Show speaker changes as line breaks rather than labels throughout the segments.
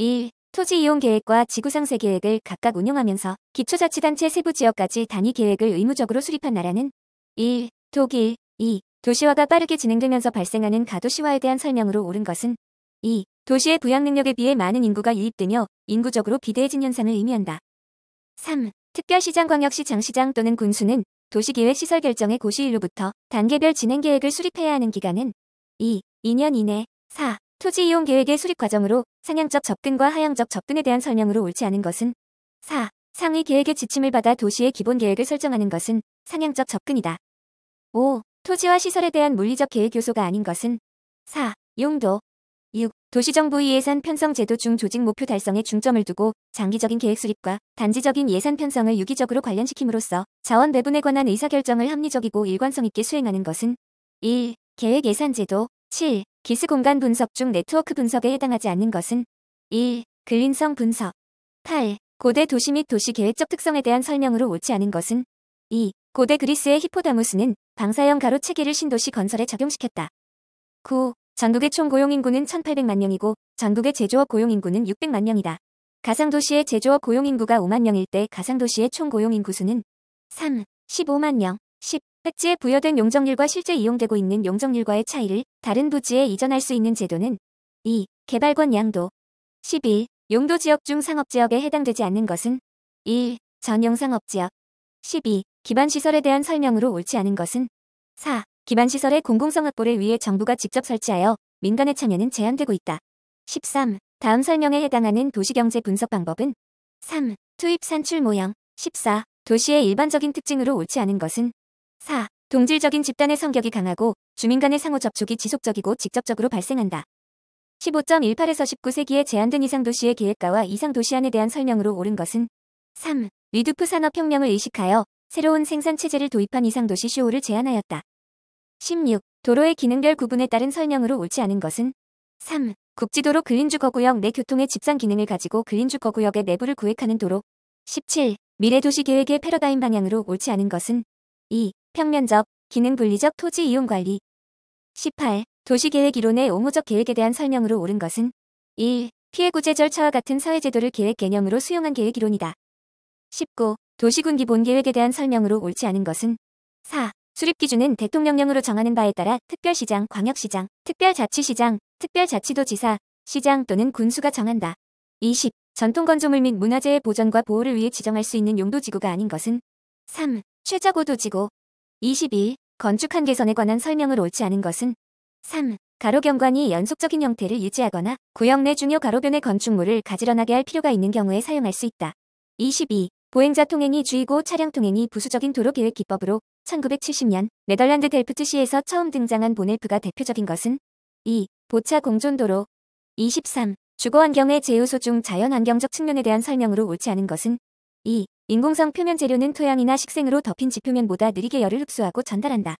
1. 토지 이용 계획과 지구상세 계획을 각각 운영하면서 기초자치단체 세부 지역까지 단위 계획을 의무적으로 수립한 나라는 1. 독일 2. 도시화가 빠르게 진행되면서 발생하는 가도시화에 대한 설명으로 옳은 것은 2. 도시의 부양 능력에 비해 많은 인구가 유입되며 인구적으로 비대해진 현상을 의미한다. 3. 특별시장 광역시 장시장 또는 군수는 도시계획 시설 결정의 고시일로부터 단계별 진행 계획을 수립해야 하는 기간은 2. 2년 이내 4. 토지 이용 계획의 수립 과정으로 상향적 접근과 하향적 접근에 대한 설명으로 옳지 않은 것은 4. 상위 계획의 지침을 받아 도시의 기본 계획을 설정하는 것은 상향적 접근이다. 5. 토지와 시설에 대한 물리적 계획 요소가 아닌 것은 4. 용도 6. 도시정부 예산 편성 제도 중 조직 목표 달성에 중점을 두고 장기적인 계획 수립과 단지적인 예산 편성을 유기적으로 관련시킴으로써 자원 배분에 관한 의사결정을 합리적이고 일관성 있게 수행하는 것은 1. 계획 예산 제도 7. 기스 공간 분석 중 네트워크 분석에 해당하지 않는 것은 1. 근린성 분석 8. 고대 도시 및 도시 계획적 특성에 대한 설명으로 옳지 않은 것은 2. 고대 그리스의 히포다무스는 방사형 가로 체계를 신도시 건설에 적용시켰다. 9. 전국의 총 고용 인구는 1,800만 명이고 전국의 제조업 고용 인구는 600만 명이다. 가상도시의 제조업 고용 인구가 5만 명일 때 가상도시의 총 고용 인구 수는 3. 15만 명 10. 획지에 부여된 용적률과 실제 이용되고 있는 용적률과의 차이를 다른 부지에 이전할 수 있는 제도는 2. 개발권 양도 11. 용도 지역 중 상업지역에 해당되지 않는 것은 1. 전용 상업지역 12. 기반시설에 대한 설명으로 옳지 않은 것은 4. 기반시설의 공공성 확보를 위해 정부가 직접 설치하여 민간의 참여는 제한되고 있다. 13. 다음 설명에 해당하는 도시경제 분석 방법은 3. 투입 산출 모형 14. 도시의 일반적인 특징으로 옳지 않은 것은 4. 동질적인 집단의 성격이 강하고 주민 간의 상호 접촉이 지속적이고 직접적으로 발생한다. 15.18에서 19세기에 제안된 이상 도시의 계획가와 이상 도시안에 대한 설명으로 옳은 것은 3. 르두는 산업혁명을 의식하여 새로운 생산체제를 도입한 이상 도시 쇼를 제안하였다. 16. 도로의 기능별 구분에 따른 설명으로 옳지 않은 것은 3. 국지도로 근린주 거구역 내 교통의 집산 기능을 가지고 근린주 거구역의 내부를 구획하는 도로 17. 미래 도시 계획의 패러다임 방향으로 옳지 않은 것은 2. 평면적, 기능 분리적 토지 이용 관리 18. 도시계획 이론의 옹호적 계획에 대한 설명으로 옳은 것은 1. 피해구제 절차와 같은 사회제도를 계획 개념으로 수용한 계획 이론이다. 19. 도시군 기본 계획에 대한 설명으로 옳지 않은 것은 4. 수립 기준은 대통령령으로 정하는 바에 따라 특별시장, 광역시장, 특별자치시장, 특별자치도지사, 시장 또는 군수가 정한다. 20. 전통 건조물 및 문화재의 보존과 보호를 위해 지정할 수 있는 용도지구가 아닌 것은 3. 최저고도지구 21. 건축한 개선에 관한 설명을 옳지 않은 것은 3. 가로경관이 연속적인 형태를 유지하거나 구역 내 중요 가로변의 건축물을 가지런하게 할 필요가 있는 경우에 사용할 수 있다. 22. 보행자 통행이 주이고 차량 통행이 부수적인 도로 계획 기법으로 1970년 네덜란드 델프트시에서 처음 등장한 보넬프가 대표적인 것은 2. 보차 공존도로 23. 주거 환경의 제요소 중 자연 환경적 측면에 대한 설명으로 옳지 않은 것은 2. 인공성 표면 재료는 토양이나 식생으로 덮인 지표면보다 느리게 열을 흡수하고 전달한다.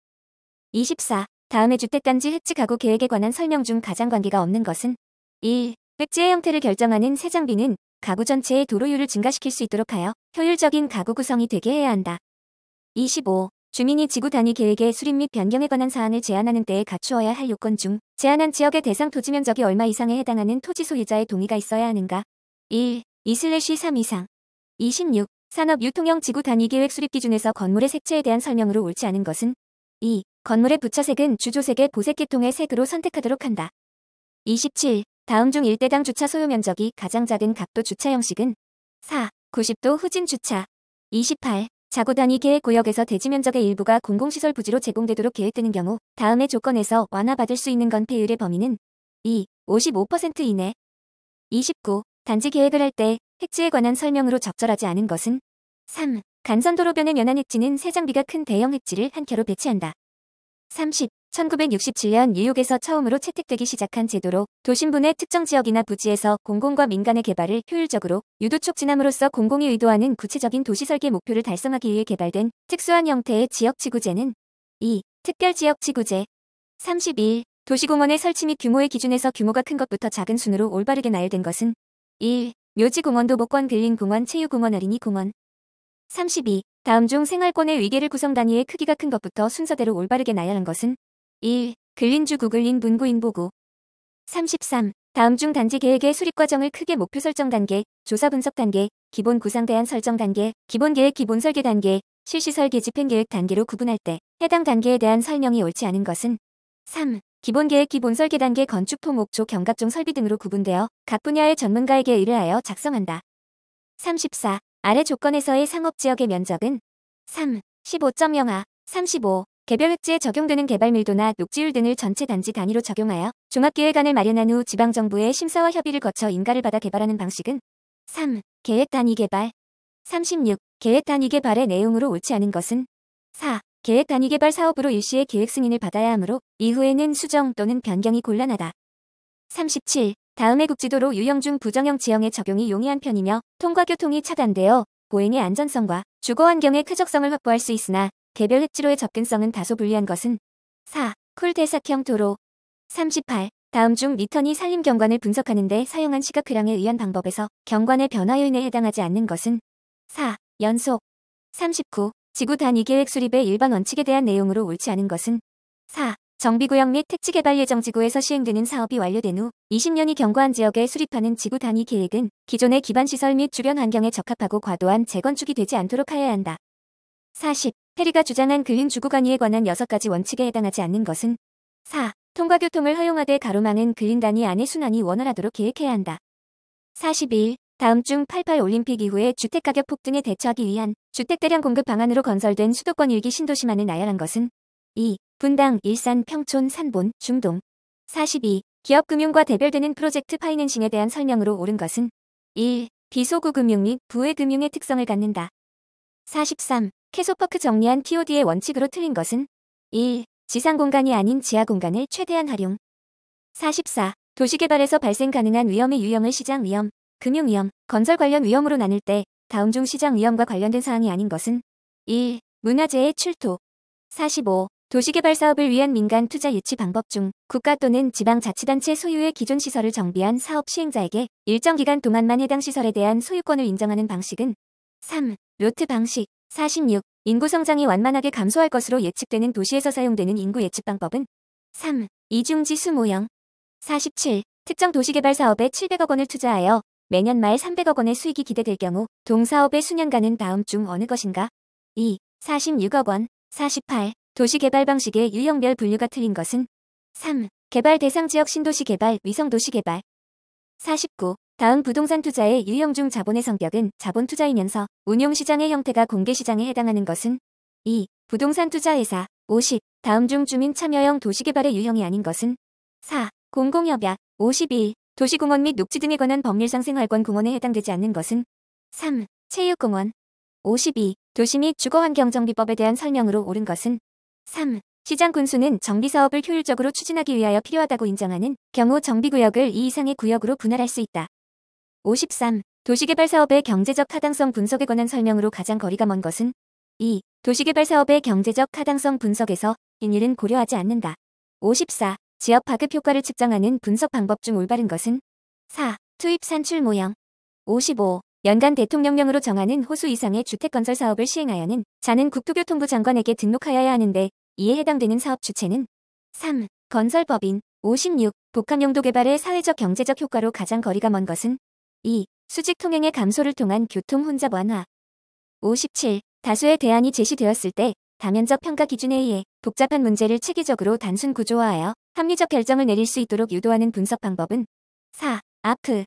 24. 다음의 주택단지 획지 가구 계획에 관한 설명 중 가장 관계가 없는 것은 1. 획지의 형태를 결정하는 세장비는 가구 전체의 도로율을 증가시킬 수 있도록 하여 효율적인 가구 구성이 되게 해야 한다. 25. 주민이 지구 단위 계획의 수립 및 변경에 관한 사안을 제안하는 때에 갖추어야 할 요건 중 제안한 지역의 대상 토지 면적이 얼마 이상에 해당하는 토지 소유자의 동의가 있어야 하는가? 1. 2/3 이상 26. 산업 유통형 지구 단위 계획 수립 기준에서 건물의 색채에 대한 설명으로 옳지 않은 것은 2. 건물의 부처색은 주조색의 보색 계통의 색으로 선택하도록 한다. 27. 다음 중 일대당 주차 소요 면적이 가장 작은 각도 주차 형식은 4. 90도 후진 주차 28. 자구 단위 계획 구역에서 대지 면적의 일부가 공공시설 부지로 제공되도록 계획되는 경우 다음의 조건에서 완화받을 수 있는 건폐율의 범위는 2. 55% 이내 29. 단지 계획을 할때 획지에 관한 설명으로 적절하지 않은 것은 3. 간선도로변의 면한 획지는 세 장비가 큰 대형 획지를 한 켜로 배치한다. 30. 1967년 뉴욕에서 처음으로 채택되기 시작한 제도로 도심부 내 특정 지역이나 부지에서 공공과 민간의 개발을 효율적으로 유도 촉진함으로써 공공이 의도하는 구체적인 도시 설계 목표를 달성하기 위해 개발된 특수한 형태의 지역지구제는 2. 특별지역지구제 31. 도시공원의 설치 및 규모의 기준에서 규모가 큰 것부터 작은 순으로 올바르게 나열된 것은 1. 묘지공원 도 목권 근린공원 체유공원 어린이공원 32. 다음 중 생활권의 위계를 구성 단위의 크기가 큰 것부터 순서대로 올바르게 나열한 것은 1. 근린주 구근린 분구인보구 33. 다음 중 단지 계획의 수립 과정을 크게 목표 설정 단계, 조사 분석 단계, 기본 구상 대안 설정 단계, 기본 계획 기본 설계 단계, 실시 설계 집행 계획 단계로 구분할 때 해당 단계에 대한 설명이 옳지 않은 것은 3. 기본 계획 기본 설계 단계 건축 토 목조 경각종 설비 등으로 구분되어 각 분야의 전문가에게 의뢰하여 작성한다. 34. 아래 조건에서의 상업지역의 면적은 3. 15.0아 35. 개별 획지에 적용되는 개발 밀도나 녹지율 등을 전체 단지 단위로 적용하여 종합계획안을 마련한 후 지방정부의 심사와 협의를 거쳐 인가를 받아 개발하는 방식은 3. 계획 단위 개발 36. 계획 단위 개발의 내용으로 옳지 않은 것은 4. 계획 단위 개발 사업으로 일시에 계획 승인을 받아야 하므로 이후에는 수정 또는 변경이 곤란하다. 37. 다음의 국지도로 유형 중 부정형 지형의 적용이 용이한 편이며 통과 교통이 차단되어 보행의 안전성과 주거 환경의 쾌적성을 확보할 수 있으나 개별 획지로의 접근성은 다소 불리한 것은 4. 쿨데삭형 도로 38. 다음 중 리튼이 산림 경관을 분석하는 데 사용한 시각 회랑에 의한 방법에서 경관의 변화 요인에 해당하지 않는 것은 4. 연속 39. 지구 단위 계획 수립의 일반 원칙에 대한 내용으로 옳지 않은 것은 4. 정비구역 및 택지개발 예정 지구에서 시행되는 사업이 완료된 후 20년이 경과한 지역에 수립하는 지구 단위 계획은 기존의 기반시설 및 주변 환경에 적합하고 과도한 재건축이 되지 않도록 하여야 한다. 40. 페리가 주장한 근린주구관리에 관한 6가지 원칙에 해당하지 않는 것은 4. 통과교통을 허용하되 가로망은 근린단위 안에 순환이 원활하도록 계획해야 한다. 41. 다음 중 88 올림픽 이후에 주택가격 폭등에 대처하기 위한 주택 대량 공급 방안으로 건설된 수도권 일기 신도시만을 나열한 것은 2. 분당, 일산, 평촌, 산본, 중동 42. 기업금융과 대별되는 프로젝트 파이낸싱에 대한 설명으로 옳은 것은 1. 비소구 금융 및 부의 금융의 특성을 갖는다. 43. 캐소퍼크 정리한 TOD의 원칙으로 틀린 것은 1. 지상 공간이 아닌 지하 공간을 최대한 활용 44. 도시개발에서 발생 가능한 위험의 유형을 시장 위험, 금융 위험, 건설 관련 위험으로 나눌 때 다음 중 시장 위험과 관련된 사항이 아닌 것은 1. 문화재의 출토 45. 도시개발 사업을 위한 민간 투자 유치 방법 중 국가 또는 지방자치단체 소유의 기존 시설을 정비한 사업 시행자에게 일정 기간 동안만 해당 시설에 대한 소유권을 인정하는 방식은 3. 로트 방식 46. 인구 성장이 완만하게 감소할 것으로 예측되는 도시에서 사용되는 인구 예측 방법은 3. 이중지수 모형 47. 특정 도시개발 사업에 700억 원을 투자하여 매년 말 300억 원의 수익이 기대될 경우 동사업의 수년간은 다음 중 어느 것인가? 2. 46억 원 48. 도시 개발 방식의 유형별 분류가 틀린 것은 3. 개발 대상 지역 신도시 개발, 위성 도시 개발 49. 다음 부동산 투자의 유형 중 자본의 성격은 자본 투자이면서 운용 시장의 형태가 공개 시장에 해당하는 것은 2. 부동산 투자 회사 50. 다음 중 주민 참여형 도시 개발의 유형이 아닌 것은 4. 공공협약 51. 도시공원 및 녹지 등에 관한 법률상 생활권 공원에 해당되지 않는 것은 3. 체육공원 52. 도시 및 주거환경정비법에 대한 설명으로 옳은 것은 3. 시장 군수는 정비 사업을 효율적으로 추진하기 위하여 필요하다고 인정하는 경우 정비구역을 이 이상의 구역으로 분할할 수 있다. 53. 도시개발 사업의 경제적 타당성 분석에 관한 설명으로 가장 거리가 먼 것은 2. 도시개발 사업의 경제적 타당성 분석에서 인일은 고려하지 않는다. 54. 지역 파급 효과를 측정하는 분석 방법 중 올바른 것은 4. 투입 산출 모형 55. 연간 대통령령으로 정하는 호수 이상의 주택건설 사업을 시행하여는 자는 국토교통부 장관에게 등록하여야 하는데 이에 해당되는 사업 주체는 3. 건설법인 56. 복합용도 개발의 사회적 경제적 효과로 가장 거리가 먼 것은 2. 수직 통행의 감소를 통한 교통 혼잡 완화 57. 다수의 대안이 제시되었을 때 다면적 평가 기준에 의해 복잡한 문제를 체계적으로 단순 구조화하여 합리적 결정을 내릴 수 있도록 유도하는 분석 방법은 4. 아프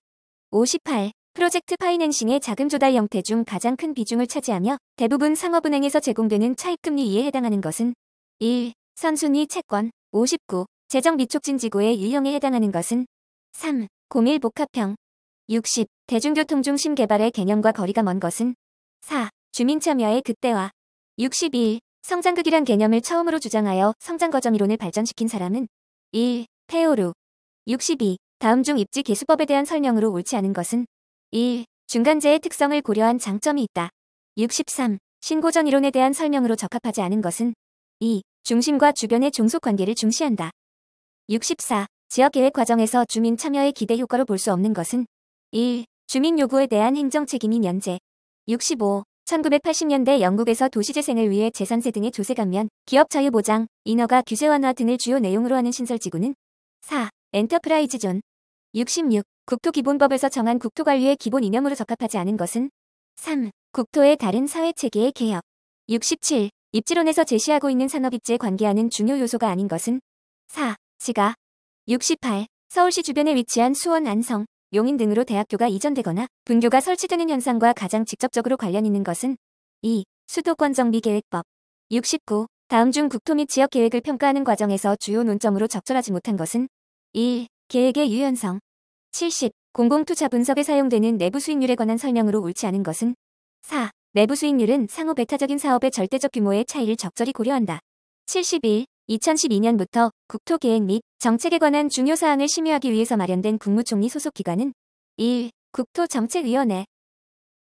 58. 프로젝트 파이낸싱의 자금 조달 형태 중 가장 큰 비중을 차지하며 대부분 상업은행에서 제공되는 차입금리에 해당하는 것은 1. 선순위 채권 59. 재정 미촉진 지구의 유형에 해당하는 것은 3. 고밀 복합형 60. 대중교통 중심 개발의 개념과 거리가 먼 것은 4. 주민 참여의 극대화 61. 성장극이란 개념을 처음으로 주장하여 성장거점 이론을 발전시킨 사람은 1. 페오루 62. 다음 중 입지 개수법에 대한 설명으로 옳지 않은 것은 1. 중간재의 특성을 고려한 장점이 있다. 63. 신고전 이론에 대한 설명으로 적합하지 않은 것은 2. 중심과 주변의 종속관계를 중시한다. 64. 지역계획 과정에서 주민 참여의 기대 효과로 볼 수 없는 것은 1. 주민 요구에 대한 행정 책임이 면제. 65. 1980년대 영국에서 도시재생을 위해 재산세 등의 조세 감면, 기업 자유 보장, 인허가 규제 완화 등을 주요 내용으로 하는 신설 지구는 4. enterprise zone. 66. 국토기본법에서 정한 국토관리의 기본 이념으로 적합하지 않은 것은 3. 국토의 다른 사회체계의 개혁 67. 입지론에서 제시하고 있는 산업입지에 관계하는 중요 요소가 아닌 것은 4. 지가 68. 서울시 주변에 위치한 수원, 안성, 용인 등으로 대학교가 이전되거나 분교가 설치되는 현상과 가장 직접적으로 관련 있는 것은 2. 수도권 정비 계획법 69. 다음 중 국토 및 지역 계획을 평가하는 과정에서 주요 논점으로 적절하지 못한 것은 1. 계획의 유연성 70. 공공투자 분석에 사용되는 내부 수익률에 관한 설명으로 옳지 않은 것은 4. 내부 수익률은 상호 배타적인 사업의 절대적 규모의 차이를 적절히 고려한다. 71. 2012년부터 국토계획 및 정책에 관한 중요 사항을 심의하기 위해서 마련된 국무총리 소속 기관은 1. 국토정책위원회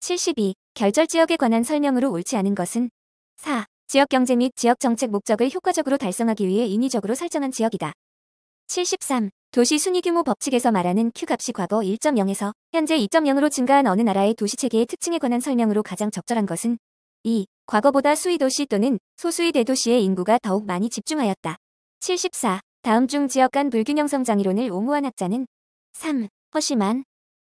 72. 결절지역에 관한 설명으로 옳지 않은 것은 4. 지역경제 및 지역정책 목적을 효과적으로 달성하기 위해 인위적으로 설정한 지역이다. 73. 도시 순위규모 법칙에서 말하는 Q값이 과거 1.0에서 현재 2.0으로 증가한 어느 나라의 도시체계의 특징에 관한 설명으로 가장 적절한 것은 2. 과거보다 수위도시 또는 소수위 대도시의 인구가 더욱 많이 집중하였다. 74. 다음 중 지역 간 불균형 성 장 이론을 옹호한 학자는 3. 허시만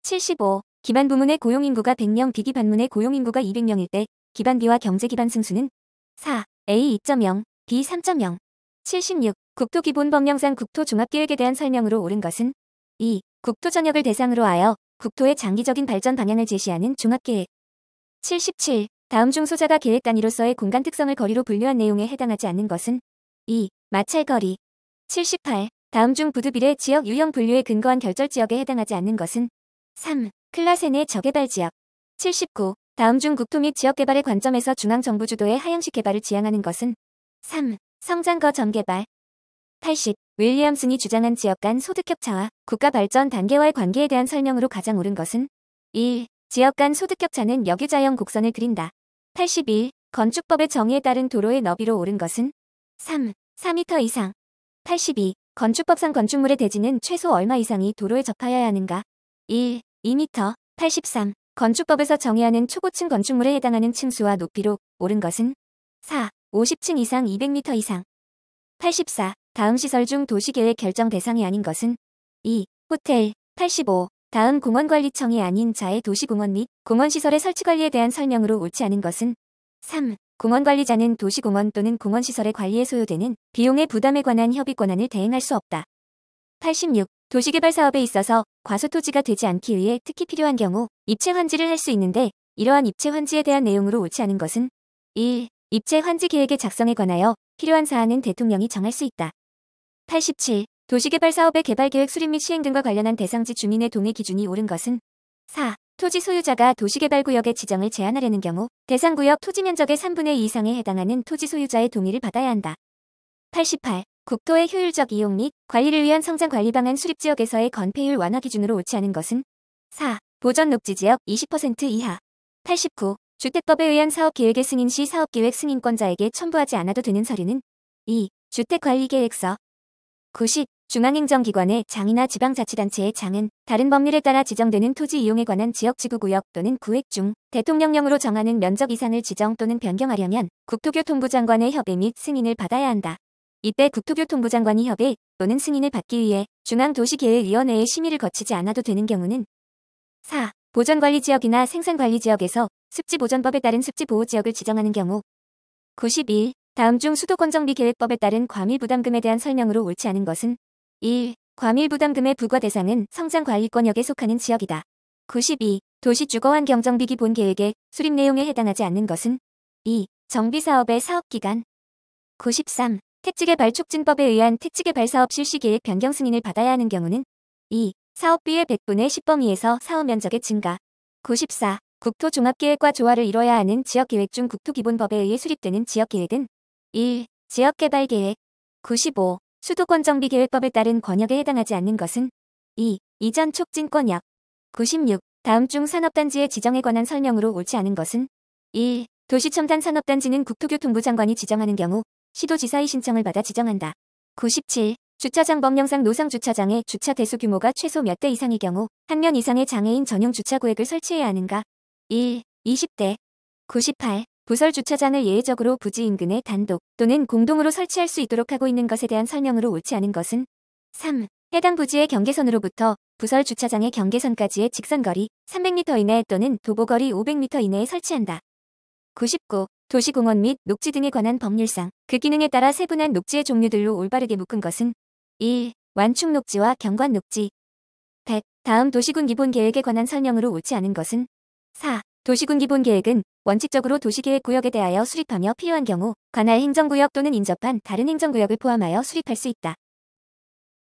75. 기반 부문의 고용인구가 100명 비기 반문의 고용인구가 200명일 때 기반 B와 경제 기반 승수는 4. A 2.0, B 3.0 76. 국토기본법령상 국토종합계획에 대한 설명으로 옳은 것은 2. 국토 전역을 대상으로 하여 국토의 장기적인 발전 방향을 제시하는 종합계획 77. 다음 중 소자가 계획 단위로서의 공간 특성을 거리로 분류한 내용에 해당하지 않는 것은 2. 마찰거리 78. 다음 중 부두빌의 지역 유형 분류에 근거한 결절 지역에 해당하지 않는 것은 3. 클라세 내 저개발 지역 79. 다음 중 국토 및 지역 개발의 관점에서 중앙정부 주도의 하향식 개발을 지향하는 것은 3. 성장거 전개발 80. 윌리엄슨이 주장한 지역 간 소득격차와 국가 발전 단계와의 관계에 대한 설명으로 가장 옳은 것은 1. 지역 간 소득격차는 역유자형 곡선을 그린다. 81. 건축법의 정의에 따른 도로의 너비로 옳은 것은 3. 4m 이상 82. 건축법상 건축물의 대지는 최소 얼마 이상이 도로에 접하여야 하는가 1. 2m 83. 건축법에서 정의하는 초고층 건축물에 해당하는 층수와 높이로 옳은 것은 4. 50층 이상 200m 이상 84. 다음 시설 중 도시계획 결정 대상이 아닌 것은 2. 호텔 85. 다음 공원관리청이 아닌 자의 도시공원 및 공원시설의 설치관리에 대한 설명으로 옳지 않은 것은 3. 공원관리자는 도시공원 또는 공원시설의 관리에 소요되는 비용의 부담에 관한 협의 권한을 대행할 수 없다. 86. 도시개발 사업에 있어서 과소토지가 되지 않기 위해 특히 필요한 경우 입체 환지를 할 수 있는데 이러한 입체 환지에 대한 내용으로 옳지 않은 것은 1. 입체 환지 계획의 작성에 관하여 필요한 사항은 대통령이 정할 수 있다. 87. 도시개발 사업의 개발 계획 수립 및 시행 등과 관련한 대상지 주민의 동의 기준이 옳은 것은 4. 토지 소유자가 도시개발구역의 지정을 제한하려는 경우 대상구역 토지 면적의 3분의 2 이상에 해당하는 토지 소유자의 동의를 받아야 한다. 88. 국토의 효율적 이용 및 관리를 위한 성장 관리 방안 수립 지역에서의 건폐율 완화 기준으로 옳지 않은 것은 4. 보전 녹지 지역 20% 이하 89. 주택법에 의한 사업계획의 승인 시 사업계획 승인권자에게 첨부하지 않아도 되는 서류는 2. 주택관리계획서 90. 중앙행정기관의 장이나 지방자치단체의 장은 다른 법률에 따라 지정되는 토지 이용에 관한 지역 지구구역 또는 구획 중 대통령령으로 정하는 면적 이상을 지정 또는 변경하려면 국토교통부 장관의 협의 및 승인을 받아야 한다. 이때 국토교통부 장관이 협의 또는 승인을 받기 위해 중앙도시계획위원회의 심의를 거치지 않아도 되는 경우는 4. 보전관리지역이나 생산관리지역에서 습지보전법에 따른 습지보호지역을 지정하는 경우 91. 다음 중 수도권 정비 계획법에 따른 과밀부담금에 대한 설명으로 옳지 않은 것은 1. 과밀부담금의 부과 대상은 성장관리권역에 속하는 지역이다. 92. 도시주거환경정비 기본 계획의 수립 내용에 해당하지 않는 것은 2. 정비사업의 사업기간 93. 택지개발 촉진법에 의한 택지개발 사업 실시계획 변경 승인을 받아야 하는 경우는 2. 사업비의 100분의 10범위에서 사업 면적의 증가 94. 국토종합계획과 조화를 이뤄야 하는 지역계획 중 국토기본법에 의해 수립되는 지역계획은 1. 지역개발계획 95. 수도권 정비계획법에 따른 권역에 해당하지 않는 것은 2. 이전 촉진권역 96. 다음 중 산업단지의 지정에 관한 설명으로 옳지 않은 것은 1. 도시첨단 산업단지는 국토교통부 장관이 지정하는 경우 시도지사의 신청을 받아 지정한다. 97. 주차장 법령상 노상 주차장의 주차 대수 규모가 최소 몇 대 이상의 경우 한 면 이상의 장애인 전용 주차구역을 설치해야 하는가? 1. 20대 98. 부설 주차장을 예외적으로 부지 인근에 단독 또는 공동으로 설치할 수 있도록 하고 있는 것에 대한 설명으로 옳지 않은 것은 3. 해당 부지의 경계선으로부터 부설 주차장의 경계선까지의 직선거리 300m 이내 또는 도보거리 500m 이내에 설치한다. 99. 도시공원 및 녹지 등에 관한 법률상 그 기능에 따라 세분한 녹지의 종류들로 올바르게 묶은 것은 1. 완충 녹지와 경관 녹지 100. 다음 도시군 기본 계획에 관한 설명으로 옳지 않은 것은 4. 도시군 기본 계획은 원칙적으로 도시계획 구역에 대하여 수립하며 필요한 경우 관할 행정구역 또는 인접한 다른 행정구역을 포함하여 수립할 수 있다.